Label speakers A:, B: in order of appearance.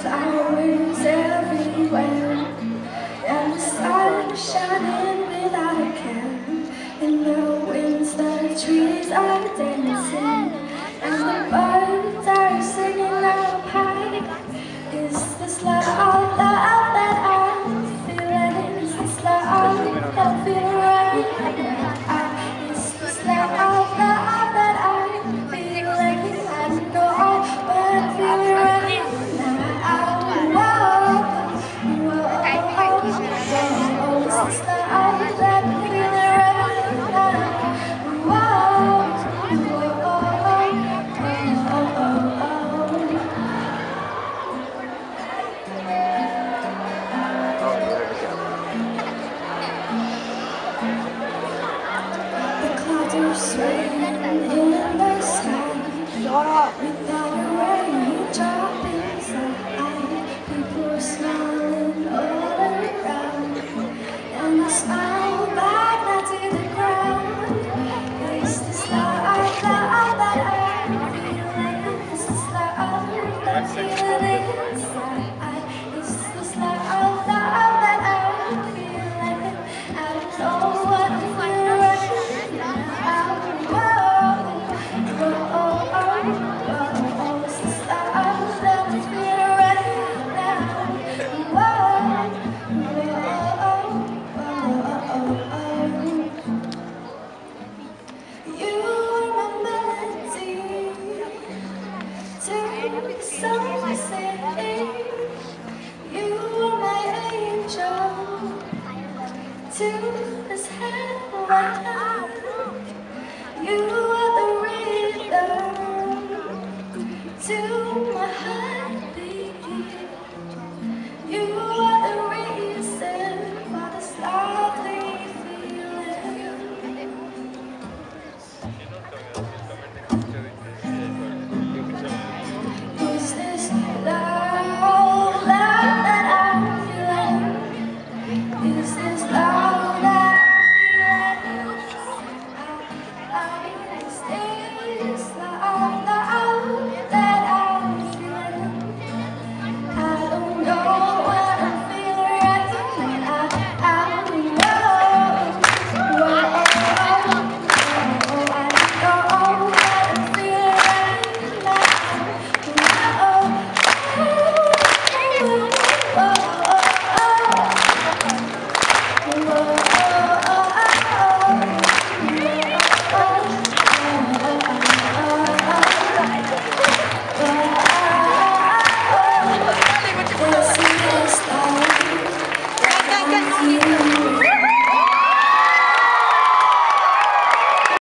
A: There's always everywhere And the sun is shining without a care And the winds, the trees are dancing And the birds are singing up high Is this love, love that I'm feeling? Is this love that I'm feeling? without You are the rhythm to